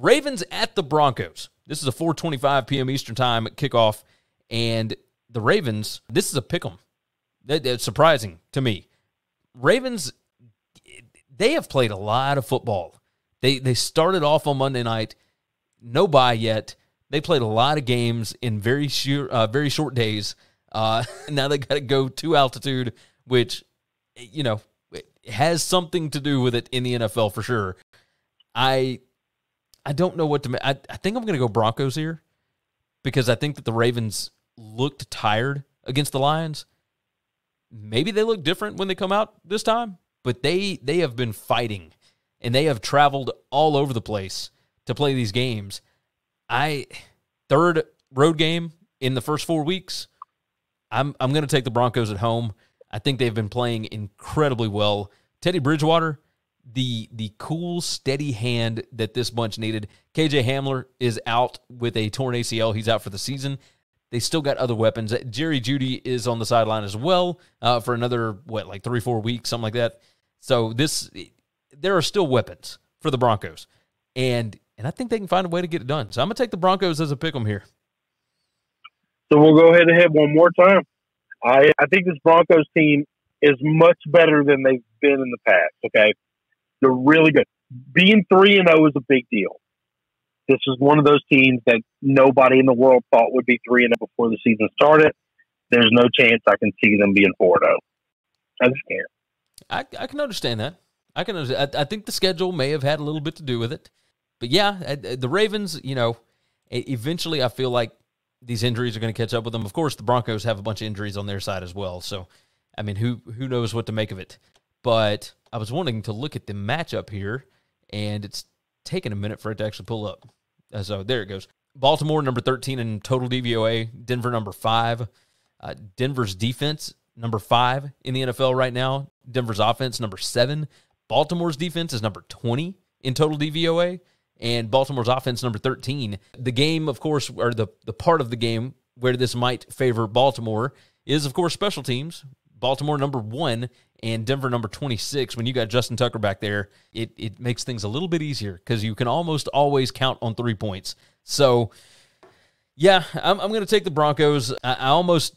Ravens at the Broncos. This is a 4:25 p.m. Eastern Time kickoff, and the Ravens. This is a pick 'em. That, that's surprising to me. Ravens, they have played a lot of football. They they started off on Monday night, no bye yet. They played a lot of games in very short, uh, very short days. Uh, now they got to go to altitude, which you know has something to do with it in the NFL for sure. I I don't know what to. I, I think I'm going to go Broncos here because I think that the Ravens looked tired against the Lions. Maybe they look different when they come out this time, but they they have been fighting and they have traveled all over the place to play these games. I third road game in the first 4 weeks. I'm I'm going to take the Broncos at home. I think they've been playing incredibly well. Teddy Bridgewater, the the cool, steady hand that this bunch needed. KJ Hamler is out with a torn ACL. He's out for the season. They still got other weapons. Jerry Jeudy is on the sideline as well uh, for another what, like three, four weeks, something like that. So this, there are still weapons for the Broncos, and and I think they can find a way to get it done. So I'm gonna take the Broncos as a pick 'em here. So we'll go ahead ahead one more time. I I think this Broncos team is much better than they've been in the past. Okay, they're really good. Being three and zero is a big deal. This is one of those teams that nobody in the world thought would be three and zero before the season started. There's no chance I can see them being four zero. Oh. I just can't. I I can understand that. I can. I, I think the schedule may have had a little bit to do with it, but yeah, the Ravens. You know, eventually, I feel like these injuries are going to catch up with them. Of course, the Broncos have a bunch of injuries on their side as well. So, I mean, who who knows what to make of it? But I was wanting to look at the matchup here, and it's taken a minute for it to actually pull up. Uh, so there it goes. Baltimore number thirteen in total DVOA. Denver number five. Uh, Denver's defense number five in the NFL right now. Denver's offense number seven. Baltimore's defense is number twenty in total DVOA and Baltimore's offense number 13. The game, of course, or the, the part of the game where this might favor Baltimore is, of course, special teams. Baltimore number one and Denver number 26. When you got Justin Tucker back there, it, it makes things a little bit easier because you can almost always count on three points. So, yeah, I'm, I'm going to take the Broncos. I, I almost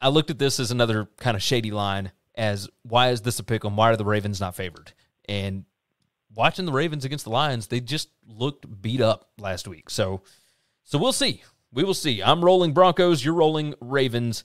I looked at this as another kind of shady line as why is this a pick 'em? Why are the Ravens not favored? And watching the Ravens against the Lions, they just looked beat up last week. So, so we'll see. We will see. I'm rolling Broncos. You're rolling Ravens.